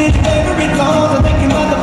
did every cause I'm thinking about the